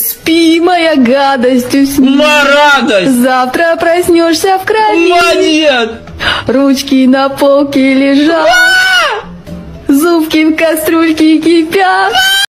Спи, моя гадость, усни. Моя радость! Завтра проснешься в крови. Молодец! Ручки на полке лежат. Зубки в кастрюльке кипят.